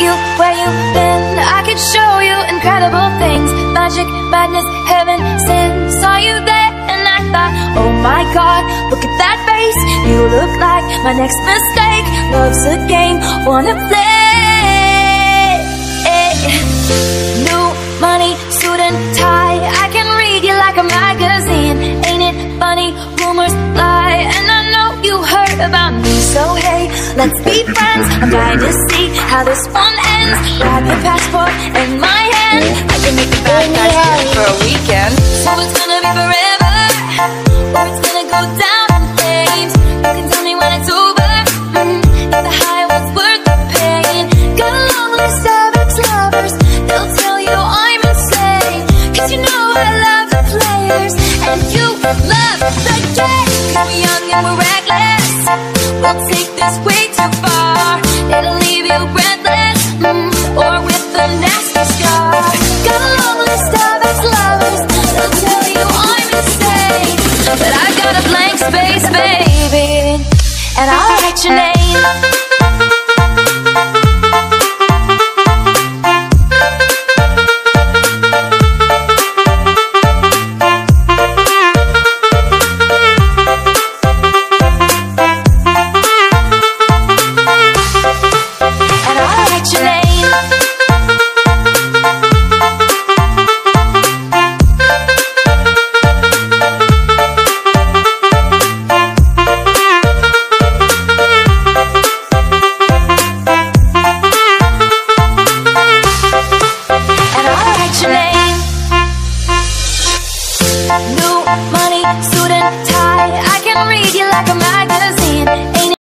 you where you've been. I could show you incredible things. Magic, madness, heaven, sin. Saw you there and I thought, oh my god, look at that face. You look like my next mistake. Love's a game, wanna play. So hey, let's be friends. I'm dying to see how this one ends. Grab your passport in my hand. I can make the bad guy yeah. for a weekend. So it's gonna be forever. Or it's gonna go down in flames. You can tell me when it's over. Mm. If the high was worth the pain. Got a long list of ex-lovers They'll tell you I'm insane. Cause you know I love the players. And you love the game. We're young and we're reckless. Don't take this way too far. It'll leave you breathless mm, or with a nasty scar. Got a long list of ex lovers. They'll tell you I'm. But I got a blank space, baby. And I'll write your name. new money, suit and tie.